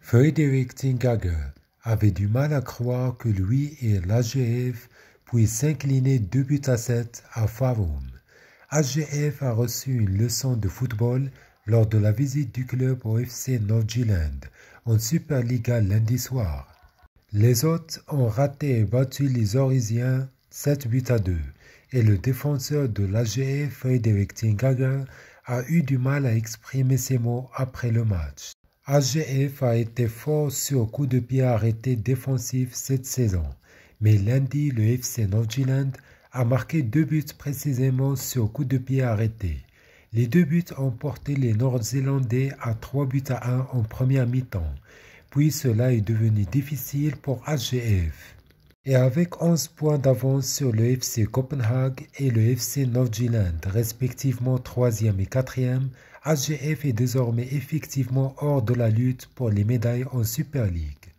Frédéric Tingager avait du mal à croire que lui et l'AGF puissent s'incliner 2 buts à 7 à Farum. AGF a reçu une leçon de football lors de la visite du club au FC Nordjylland en Superliga lundi soir. Les hôtes ont raté et battu les Orisiens 7 buts à 2 et le défenseur de l'AGF, Frédéric Tingager, a eu du mal à exprimer ses mots après le match. AGF a été fort sur coup de pied arrêté défensif cette saison, mais lundi, le FC Nordjylland a marqué deux buts précisément sur coup de pied arrêté. Les deux buts ont porté les Nord-Zélandais à 3 buts à 1 en première mi-temps, puis cela est devenu difficile pour AGF. Et avec 11 points d'avance sur le FC Copenhague et le FC Nordjylland, respectivement 3e et 4e, AGF est désormais effectivement hors de la lutte pour les médailles en Super League.